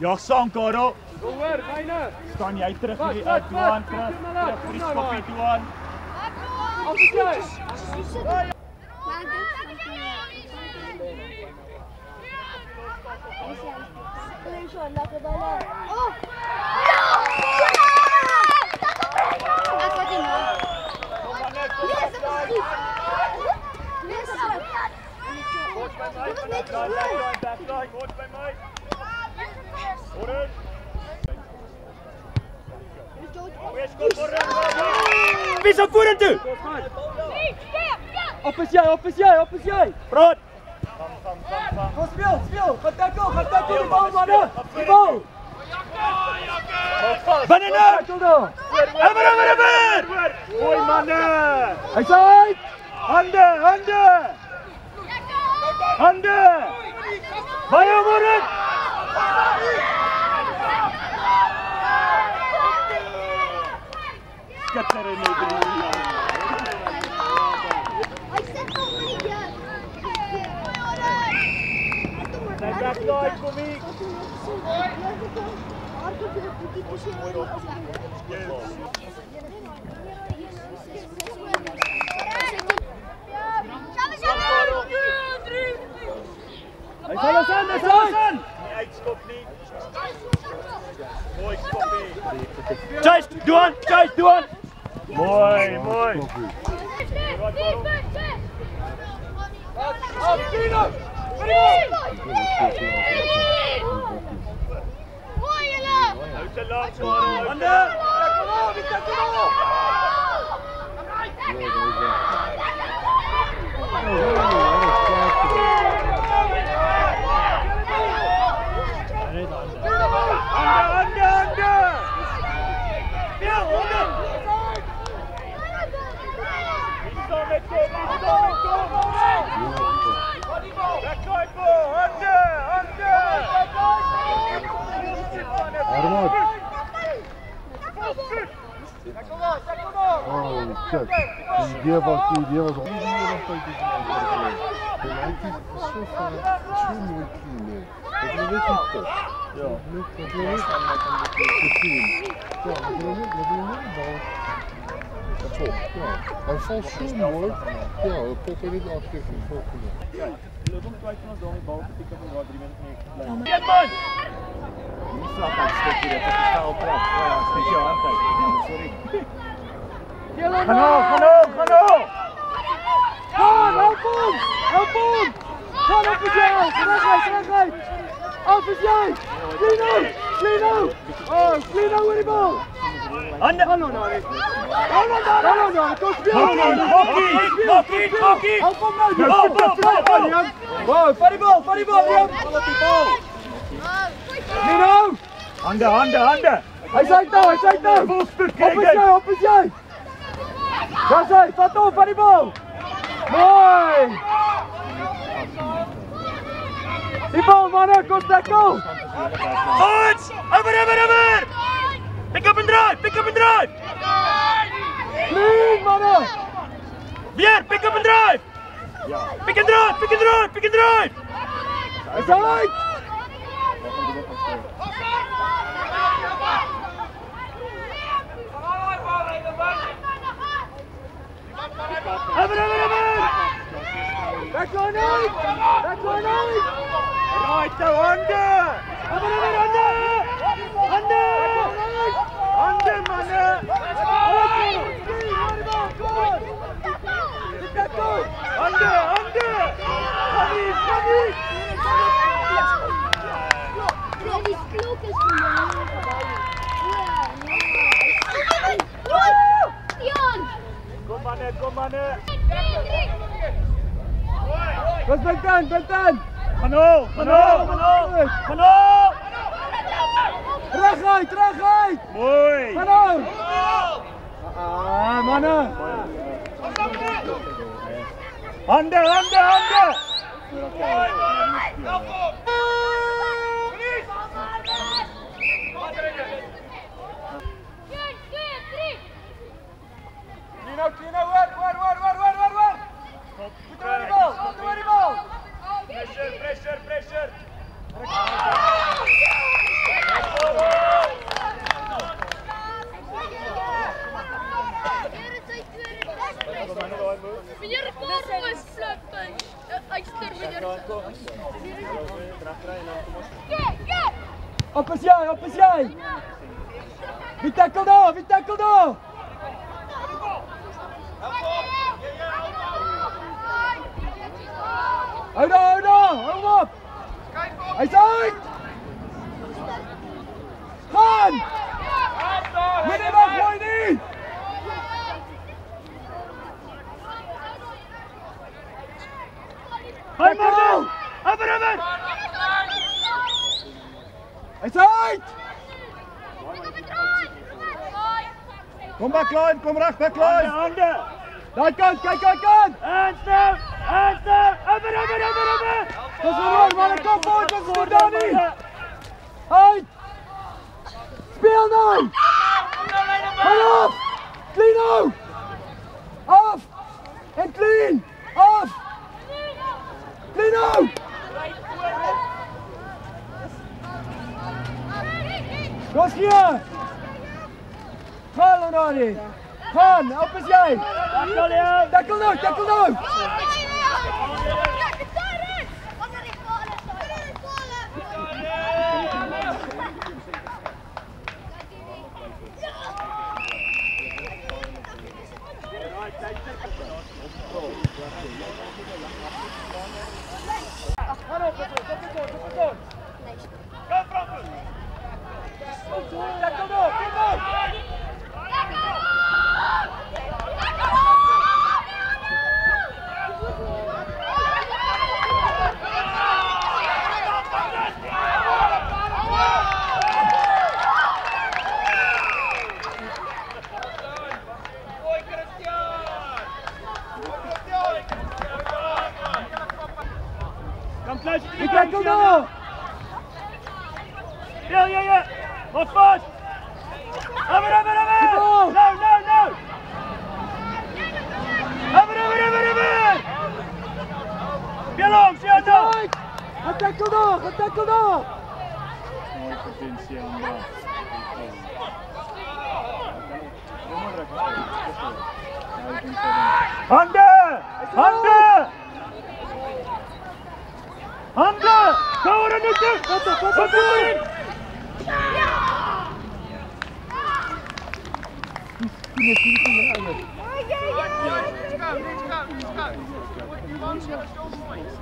Jasson, Koro! Goer, Reiner! Staan jy terug in die Adwan kras? Fries koppie Adwan. Alsjeblieft. Wees kom orange. Wie sou vorentoe? Op is jy, op is jy, op is jy. Praat. Kom speel, speel. Gaan tackle, gaan tackle die bal manne. Die bal. Binne. Tackle daar. Ewer, ewer, ewer. Mooi manne. Hy's uit. Hande, hande. Hande. Get that in there. Me. Oj, mój! Oj, Ela! Oj, Ela! dievas, tai dievas. Han får sju mål. Ja, pratar lite avslutning för att Lodom tu aici nos doamne bau, pică pe roa, drimen, nu e bun! Nu s-a făcut stătire, că stau prea, aia, special, antai. Genau, genau, genau! Ja, Laufbund! Laufbund! Komm, auf mich aus! Frankreich, Frankreich! Auf mich aus! Lino! Lino! Oh, Lino with the ball! Ande! Hallo, Nari! Hallo, Nari! Hallo, Nari! Komm, spiel! Hockey! Hockey! Hockey! Auf vom Nari! Ball, Ball, Ball, Ball, Jan! Ball, fahr die Ball, fahr die Ball, Jan! Lino! Ande, Ande, Ande! Hij zei het nou, hij zei het nou! Op eens jij, op eens jij! Daar's hy, vat hom, vat die bal. Mooi. Die bal manne, kom tackle. Ons! Over, over, over. Pick up and drive, pick up and drive. Clean manne. Weer, pick up and drive. Pick and drive, pick and drive, pick and drive. Hy's uit. Hemen hemen hemen! Back on eight! Back on eight! Right now, under! Hemen hemen under! Under! Under manı! Dikkatli ol! Under! Under! Kamis! Kamis! Dion! Gombane, Gombane. Let's break down, break down. Genoeg, genoeg, genoeg, genoeg. Terug uit, terug uit. Mooi. Genoeg. Ah, mannen. Handen, handen, handen. Mooi, mooi. Welkom. On peut s'y aller, on peut s'y aller Vite à Kondo, vite à Kondo Hold on, hold on, hold up! Eyesight! Run! Minimum 20! Kom line, kom recht line. Handen! Daar kant, kijk, kijk, kant! Aanstel! Aanstel! Hebben, hebben, hebben, hebben! Dat is een kop voor, dat is voor Danny! Uit! Speel nou! Af! Clean out! Af! En clean! Af! Clean out! Kom hier! Ga Leonardi! Gaan, op is jij! Tackle jou! Tackle nou, tackle nou! Tackle nou, kom nou! Komm gleich wieder. Dikkat Kudo. Ja, ja, ja. Mach fast. Aber, aber, aber. Kudo. No, no, no. Aber, aber, aber, aber. Bielom, Siada. Atak Kudo, atak Kudo. Мой потенциал, да. Hande! Hande! Hamza! Power and Nixon! Batur! Come, come, come. You want to have your points.